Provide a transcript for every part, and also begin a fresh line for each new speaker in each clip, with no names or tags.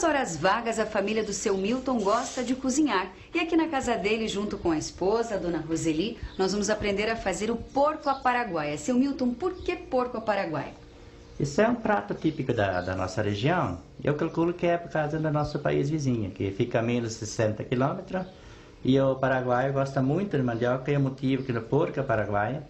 Nas horas vagas, a família do seu Milton gosta de cozinhar. E aqui na casa dele, junto com a esposa, a dona Roseli, nós vamos aprender a fazer o porco à paraguaia. Seu Milton, por que porco à paraguaia?
Isso é um prato típico da, da nossa região. Eu calculo que é por causa do nosso país vizinho, que fica a menos de 60 quilômetros. E o paraguaio gosta muito de mandioca e o motivo que no porco à paraguaia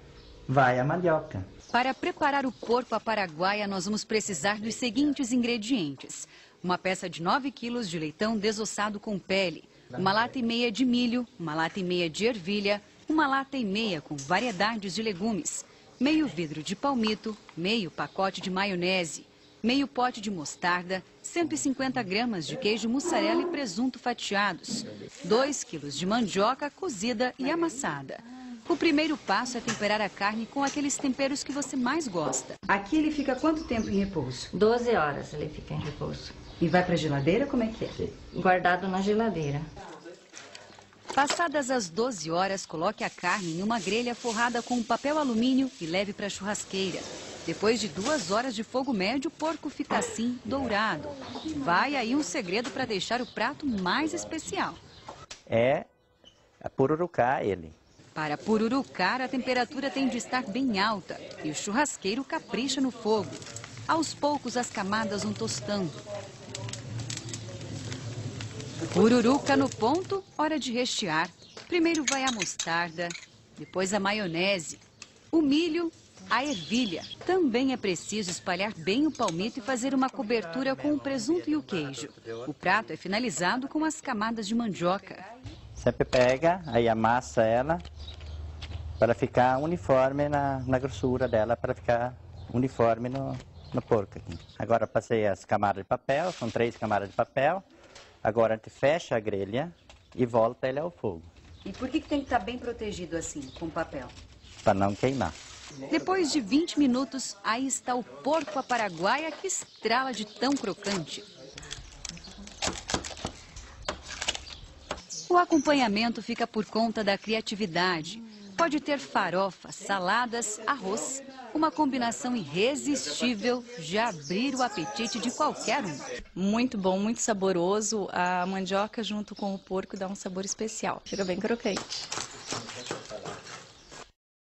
vai a mandioca.
Para preparar o porco à paraguaia, nós vamos precisar dos seguintes ingredientes. Uma peça de 9 quilos de leitão desossado com pele, uma lata e meia de milho, uma lata e meia de ervilha, uma lata e meia com variedades de legumes, meio vidro de palmito, meio pacote de maionese, meio pote de mostarda, 150 gramas de queijo mussarela e presunto fatiados, 2 quilos de mandioca cozida e amassada. O primeiro passo é temperar a carne com aqueles temperos que você mais gosta. Aqui ele fica quanto tempo em repouso?
12 horas ele fica em repouso.
E vai para a geladeira? Como é que é?
Guardado na geladeira.
Passadas as 12 horas, coloque a carne em uma grelha forrada com papel alumínio e leve para a churrasqueira. Depois de duas horas de fogo médio, o porco fica assim, dourado. Vai aí um segredo para deixar o prato mais especial.
É pururucar ele.
Para pururucar, a temperatura tem de estar bem alta e o churrasqueiro capricha no fogo. Aos poucos, as camadas vão tostando. Pururuca no ponto, hora de rechear. Primeiro vai a mostarda, depois a maionese, o milho, a ervilha. Também é preciso espalhar bem o palmito e fazer uma cobertura com o presunto e o queijo. O prato é finalizado com as camadas de mandioca.
Sempre pega, aí amassa ela para ficar uniforme na, na grossura dela, para ficar uniforme no, no porco aqui. Agora passei as camadas de papel, são três camadas de papel. Agora a gente fecha a grelha e volta ele ao fogo.
E por que, que tem que estar bem protegido assim, com papel?
Para não queimar.
Depois de 20 minutos, aí está o porco à paraguaia que estrala de tão crocante. O acompanhamento fica por conta da criatividade. Pode ter farofa, saladas, arroz. Uma combinação irresistível de abrir o apetite de qualquer um.
Muito bom, muito saboroso. A mandioca junto com o porco dá um sabor especial. Fica bem crocante.